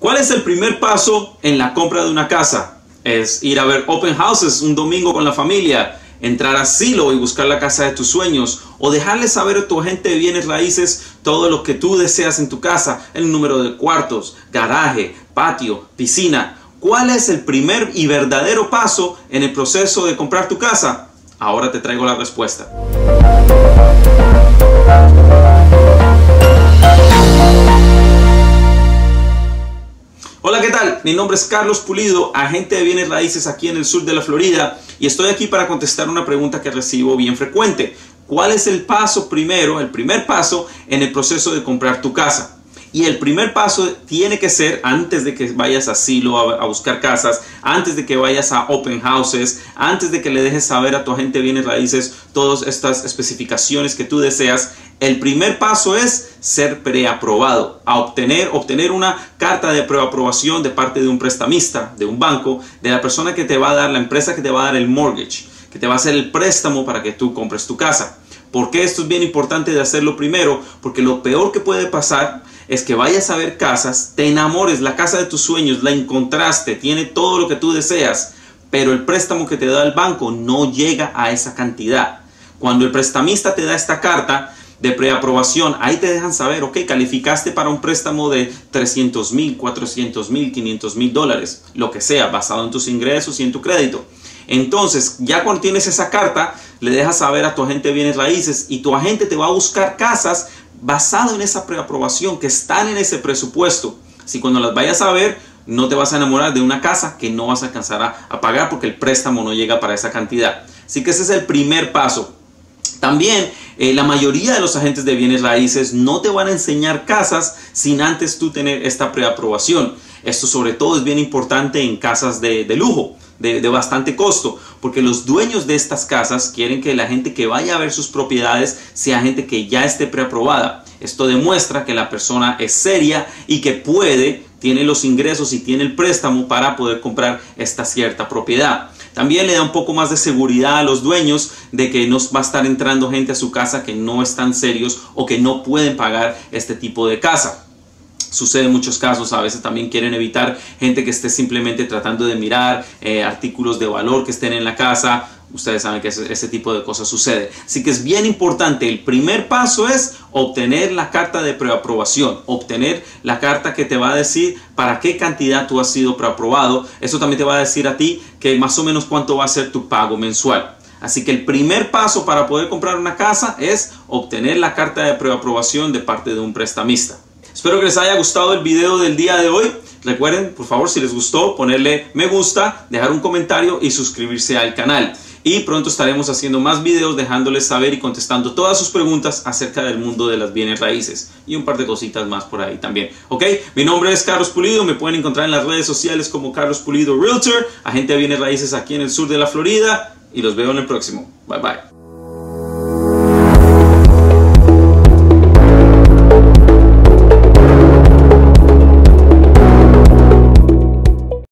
¿Cuál es el primer paso en la compra de una casa? Es ir a ver open houses un domingo con la familia, entrar a Silo y buscar la casa de tus sueños o dejarle saber a tu agente de bienes raíces todo lo que tú deseas en tu casa, el número de cuartos, garaje, patio, piscina. ¿Cuál es el primer y verdadero paso en el proceso de comprar tu casa? Ahora te traigo la respuesta. Mi nombre es Carlos Pulido, agente de bienes raíces aquí en el sur de la Florida y estoy aquí para contestar una pregunta que recibo bien frecuente. ¿Cuál es el paso primero, el primer paso en el proceso de comprar tu casa? Y el primer paso tiene que ser antes de que vayas a Silo a, buscar casas, antes de que vayas a open houses, antes de que le dejes saber a tu agente bienes raíces todas estas especificaciones que tú deseas. El primer paso es ser preaprobado, a obtener, obtener una carta de preaprobación de parte de un prestamista, de un banco, de la persona que te va a dar, la empresa que te va a dar el mortgage, que te va a hacer el préstamo para que tú compres tu casa. ¿Por qué esto es bien importante de hacerlo primero? Porque lo peor que puede pasar es que vayas a ver casas, te enamores, la casa de tus sueños, la encontraste, tiene todo lo que tú deseas, pero el préstamo que te da el banco no llega a esa cantidad. Cuando el prestamista te da esta carta de preaprobación, ahí te dejan saber, ok, calificaste para un préstamo de 300 mil, 400 mil, 500 mil dólares, lo que sea, basado en tus ingresos y en tu crédito. Entonces, ya cuando tienes esa carta, le dejas saber a tu agente de bienes raíces y tu agente te va a buscar casas basado en esa preaprobación, que están en ese presupuesto. Si cuando las vayas a ver, no te vas a enamorar de una casa que no vas a alcanzar a, pagar porque el préstamo no llega para esa cantidad. Así que ese es el primer paso. También eh, la mayoría de los agentes de bienes raíces no te van a enseñar casas sin antes tú tener esta preaprobación. Esto sobre todo es bien importante en casas de, lujo, de, bastante costo, porque los dueños de estas casas quieren que la gente que vaya a ver sus propiedades sea gente que ya esté preaprobada. Esto demuestra que la persona es seria y que puede, tiene los ingresos y tiene el préstamo para poder comprar esta cierta propiedad. También le da un poco más de seguridad a los dueños de que no va a estar entrando gente a su casa que no están serios o que no pueden pagar este tipo de casa. Sucede en muchos casos, a veces también quieren evitar gente que esté simplemente tratando de mirar eh, artículos de valor que estén en la casa. Ustedes saben que ese, tipo de cosas sucede. Así que es bien importante. El primer paso es obtener la carta de preaprobación. Obtener la carta que te va a decir para qué cantidad tú has sido preaprobado. Eso también te va a decir a ti que más o menos cuánto va a ser tu pago mensual. Así que el primer paso para poder comprar una casa es obtener la carta de preaprobación de parte de un prestamista. Espero que les haya gustado el video del día de hoy. Recuerden, por favor, si les gustó, ponerle me gusta, dejar un comentario y suscribirse al canal. Y pronto estaremos haciendo más videos dejándoles saber y contestando todas sus preguntas acerca del mundo de las bienes raíces. Y un par de cositas más por ahí también. ¿Ok? Mi nombre es Carlos Pulido. Me pueden encontrar en las redes sociales como Carlos Pulido Realtor, agente de bienes raíces aquí en el sur de la Florida. Y los veo en el próximo. Bye bye.